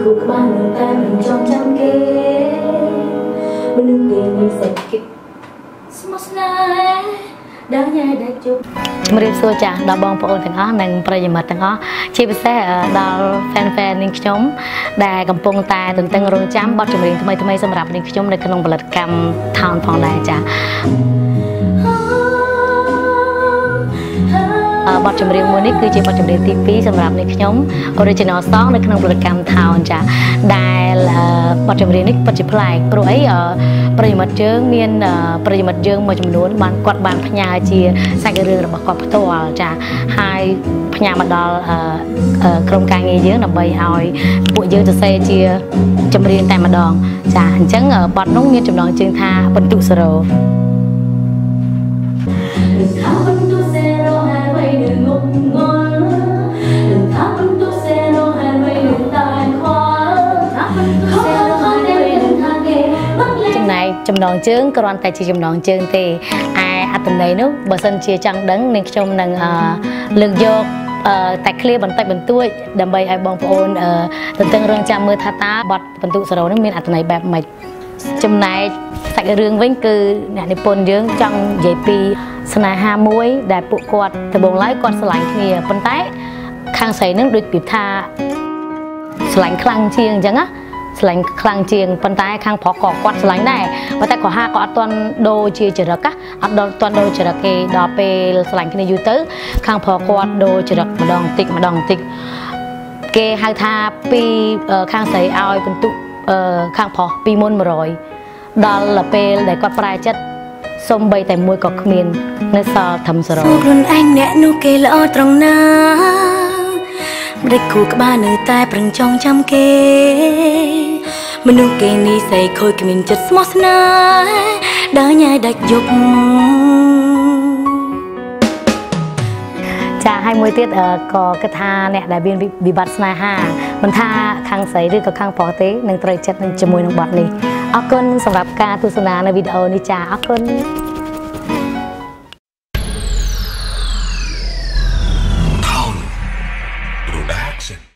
គូក្បាលនៅតែមិនចង់ចាំគេមនុស្សគេមានសេចក្ដីស្មោះស្នេហ៍ដែលញ៉ៃដែលជប់ជំរាបសួរចាស់ដល់បងប្អូនទាំងអស់និងប្រិយមិត្តទាំងអស់ជាពិសេសអឺដល់ fan fan នាងខ្ញុំដែលកំពុងតែទន្ទឹងរង់ចាំបទចម្រៀងថ្មីថ្មីៗសម្រាប់នាងខ្ញុំនៅក្នុងផលិតកម្ម Town ផងដែរចាស់ បទចម្រៀងមួយនេះគឺជាបទចម្រៀងទី2សម្រាប់នាងខ្ញុំ original song នៅក្នុងផលិតកម្ម Town ចាស់ដែលអឺបទចម្រៀងនេះពិតជាប្លែកព្រោះអីអឺប្រិយមិត្តយើងមានអឺប្រិយមិត្តយើងមួយចំនួនបានគាត់បានផ្ញើជាសាច់រឿងរបស់គាត់ផ្ទាល់ចាស់ហើយផ្ញើមកដល់អឺអឺក្រុមការងារយើងដើម្បីឲ្យពួកយើងសរសេរជាចម្រៀងតែម្ដង ចាអញ្ចឹងអឺបទនោះមានចំណងជើងថាបន្ទុសេរ៉ូ Đừng tháo bánh tu xe ចំណែកចំណងជើងគ្រាន់តែជាចំណងជើងទេឯអត្ថន័យនោះបើសិនជាចង់ដឹងនាងខ្ញុំនឹងអឺលើកយកអឺតែឃ្លាបន្តិចបន្តួចដើម្បីឲ្យបងប្អូនអឺទន្ទឹងរង់ចាំមើលថាតើបទបន្ទុកសរោនេះមានអត្ថន័យបែបម៉េចចំណែកសាច់រឿងវិញគឺអ្នកនិពន្ធយើងចង់និយាយពីស្នេហាមួយ ដែលពួកគាត់ដំបូងឡើយគាត់ស្រឡាញ់គ្នាប៉ុន្តែ ខាងស្រីនឹងដូចពីថាស្រឡាញ់ខ្លាំងជាងអញ្ចឹងណា ស្រឡាញ់ខ្លាំងជាងប៉ុន្តែខាងប្រុសក៏គាត់ស្រឡាញ់ដែរប៉ុន្តែក៏ហាក៏អត់ទាន់ដូរជាចរិតណាអត់ដល់ទាន់ដូរចរិតគេដល់ពេលស្រឡាញ់គ្នាយូរទៅ ខាងប្រុសគាត់ដូរចរិតម្ដងបន្តិចម្ដងបន្តិចគេហៅថាពីអឺខាងស្រីឲ្យបន្ទុកអឺខាងប្រុសពីមុន100ដល់ពេលដែលគាត់ប្រែចិត្តសំបីតែមួយក៏គ្មាន នៅសល់ត្រឹម0សួរខ្លួនឯងអ្នកនោះគេល្អត្រង់ណា ម្ដេចគូក្បាលនៅតែប្រឹងចង់ចាំគេ មនុស្សគេនេះស្អីខូចគ្មានចិត្តស្មោះស្នេហ៍ដើរញ៉ៃដាច់យប់ចាហើយមួយទៀតអឺក៏គិតថាអ្នកដែលមានវិបត្តិស្នេហាមិនថាខាងស្រីឬក៏ខាងប្រុសទេនឹងត្រូវចិត្តនឹងជាមួយនឹងបទនេះអរគុណសម្រាប់ការទស្សនានៅវីដេអូនេះចាអរគុណ